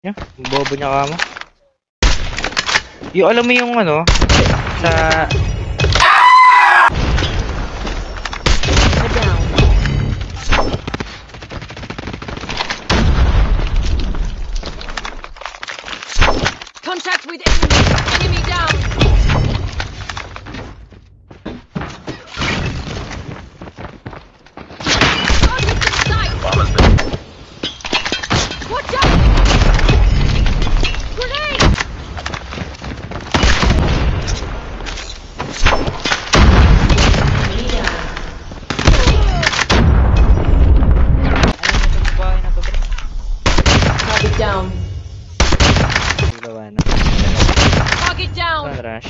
Yan, bobo niya ka mo. Yung alam mo yung ano, sa... Target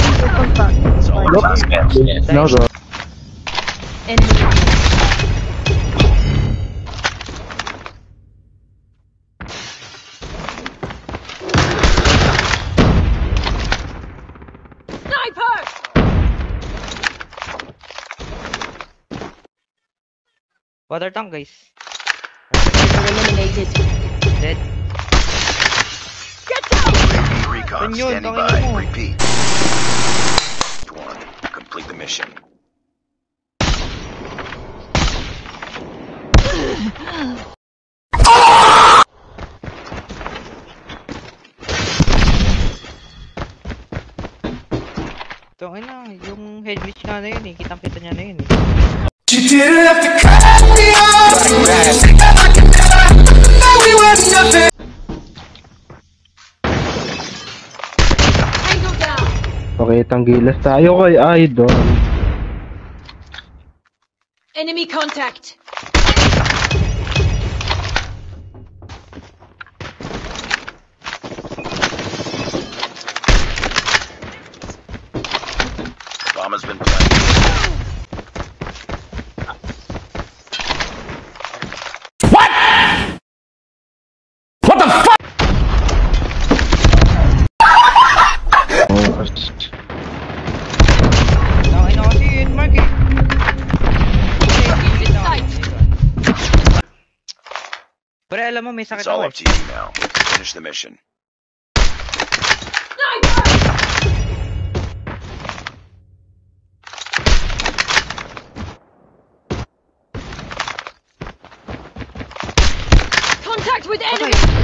down. Saan? It's only last man. No, bro. Enemy. Sniper! Water tank, guys. Eliminated. Dead. Recon Yun yun, standing by. Repeat. One. Complete the mission. Ito, ay na, yung head glitch nga na yun eh. Kitang-kita niya na yun eh. You didn't have to cut me off. I could never know we were nothing. Pakitang gilas tayo kay Idol. Enemy contact! Bomb has been planted. Pre, alam mo, may sakit It's all ako up eh. to you now. Finish the mission. Contact with enemy!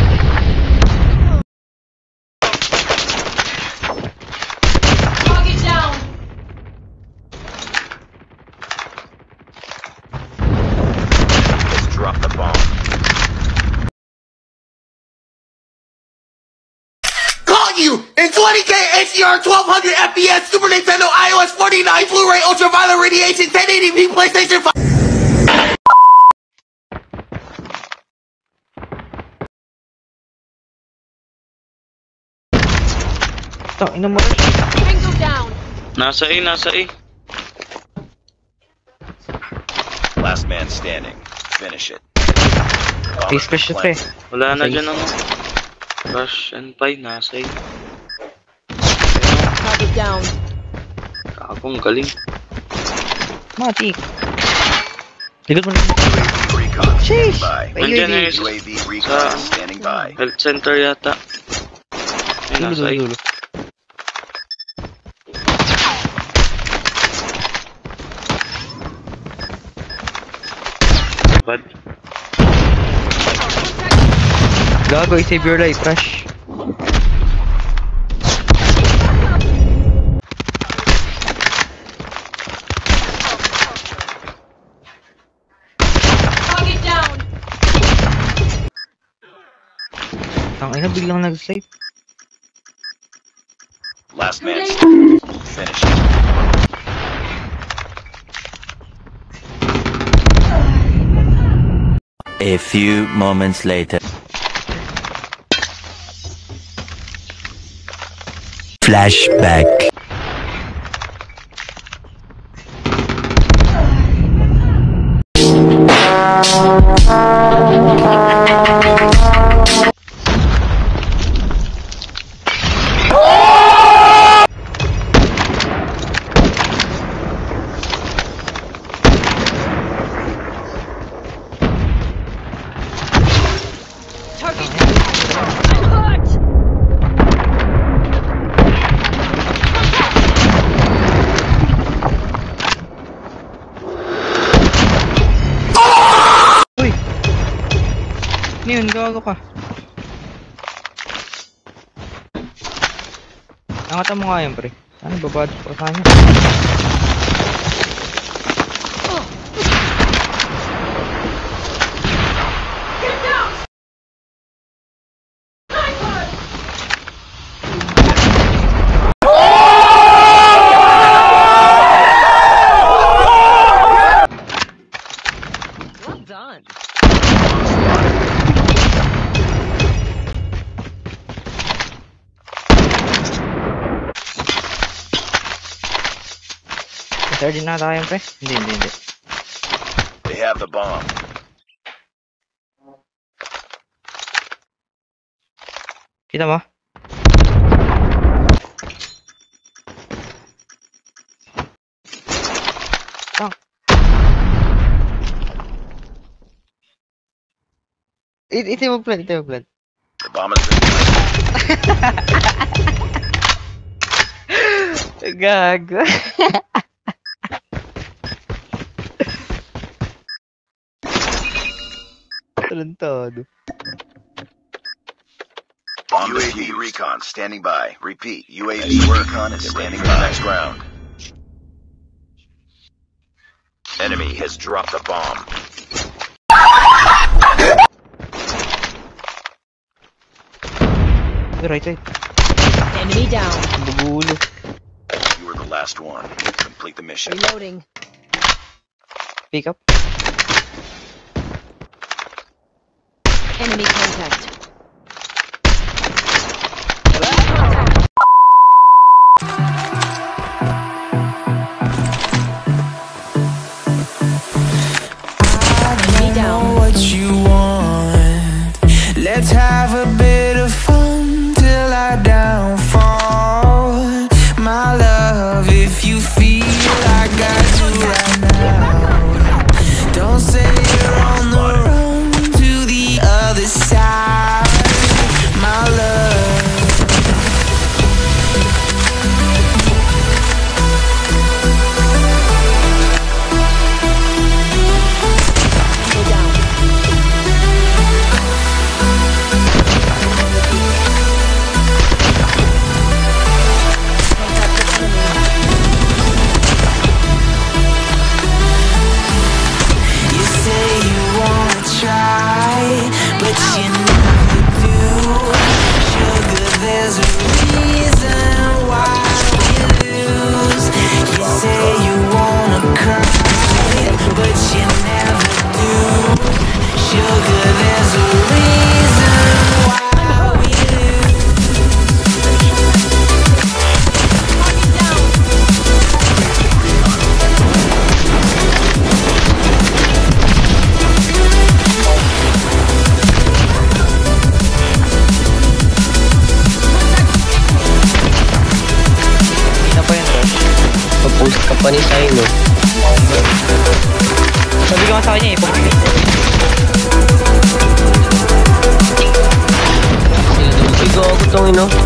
In 20K HDR 1200 FPS Super Nintendo iOS 49 Blu-ray Ultraviolet Radiation 1080p PlayStation 5. Ito, ina mo rush. Tango down! Nasa A, nasa A. Last man standing. Finish it. Bomb Face has been crush siya, Wala na dyan ano. Rush Senpai, nasa A. Down. Kakong galing. Matik. Likod mo na. Sheesh! by. Nandiyan na UAV. yung UAV recon standing by. health center yata. Ay, nasa dulo, A. dulo. Bad. Gago, i-save your life, rush. Tangina, biglang nag-save. Last man standing. Finish it. A few moments later. Flashback. Target. I'm hurt! Uy! Ano yun? Gawago ka. Angatan mo nga yun, pre. Ano ba bad pa sa? 30 na tayo, pre. Hindi, hindi, hindi. They have the bomb. Kita mo? Tank. It, ito yung plan, ito yung plan. The bomb is Gago. Atrantado. UAV recon standing by. Repeat, UAV recon is standing by. Next round. Enemy has dropped a bomb. Right side. Enemy down. You were the last one. Complete the mission. Reloading. Pick up. Enemy contact. You know.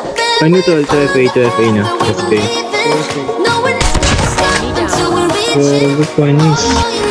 ano to? Ito FA, ito FA na. FA. Grabe, panis.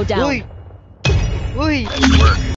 Go down. Uy! Uy! Nice work.